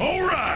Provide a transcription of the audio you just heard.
All right.